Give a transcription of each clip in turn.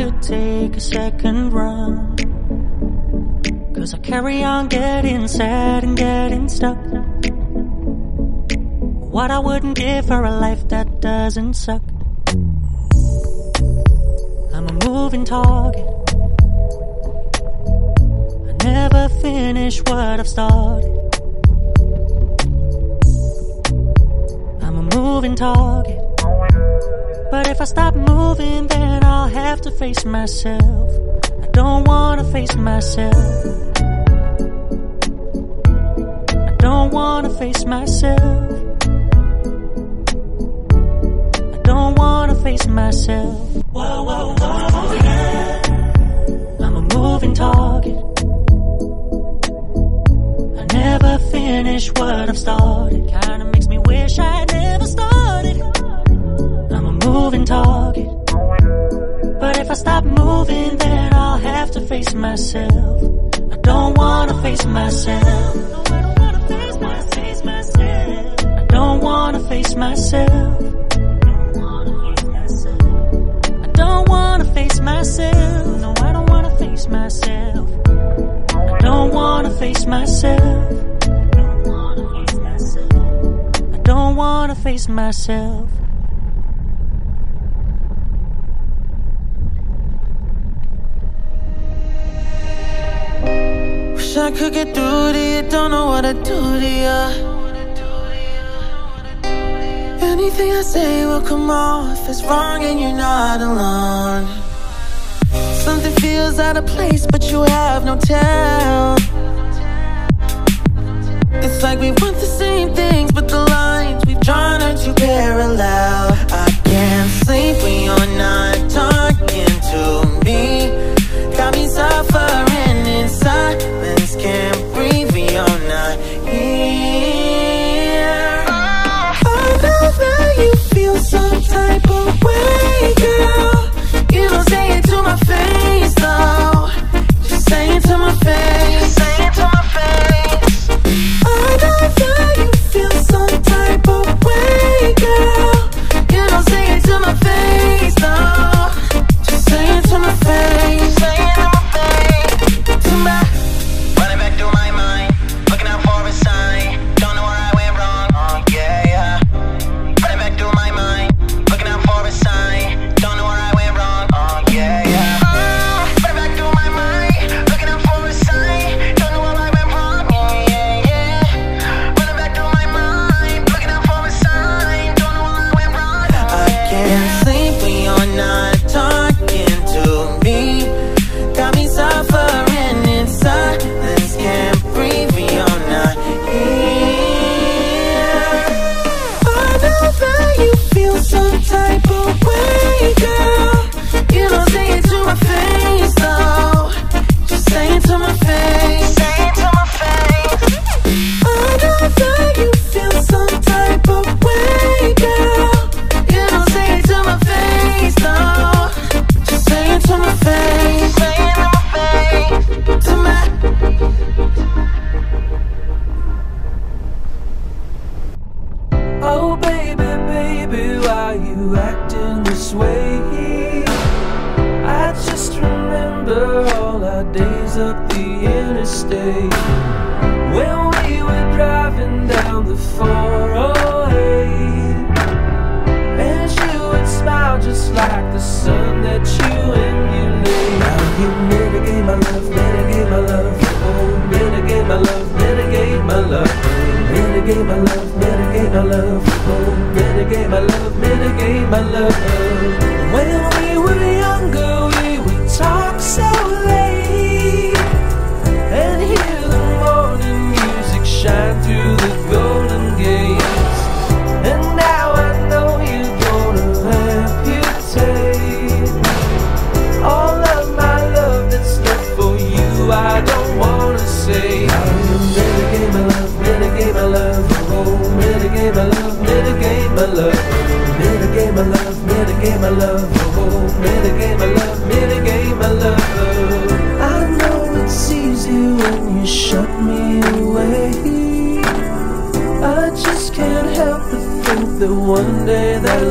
could take a second run. Cause I carry on getting sad and getting stuck. What I wouldn't give for a life that doesn't suck. I'm a moving target. I never finish what I've started. I'm a moving target. But if I stop moving, then I'll have to face myself. I don't wanna face myself. I don't wanna face myself. I don't wanna face myself. Whoa, whoa, whoa, yeah. I'm a moving target. I never finish what I've started. moving target. But if I stop moving, then I'll have to face myself. I don't wanna face myself. I don't wanna face myself. I don't wanna face myself. No, I don't wanna face myself. I don't wanna face myself. I don't wanna face myself. Wish I could get through to you, don't know what to do to you Anything I say will come off as wrong and you're not alone. Something feels out of place but you have no tell. It's like we want the same things but the lines we've drawn are too parallel. I can't sleep when you're not love, oh, my love, mitigate my love, my love, my love, oh, mitigate my love, mitigate my love. When we were younger, we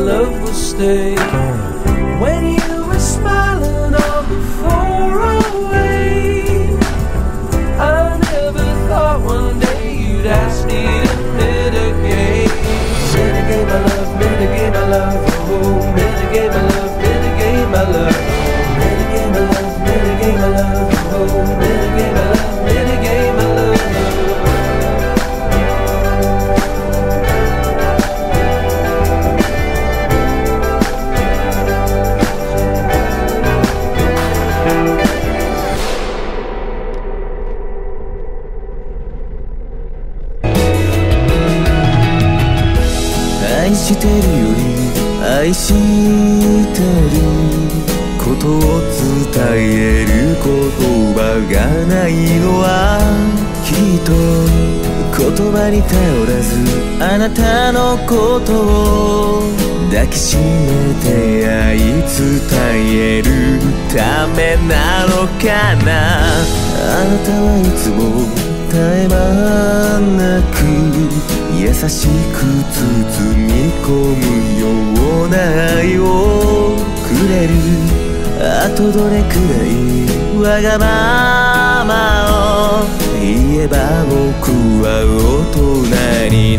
love will stay. しく包み込むような愛をくれる。あとどれくらいわがままを。言えば僕は大人になる。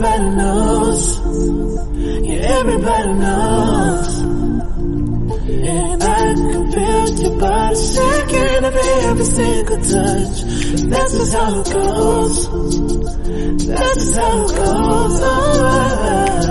Everybody knows. Yeah, everybody knows. And I can feel your body shaking of every single touch. That's just how it goes. That's just how it goes. Oh.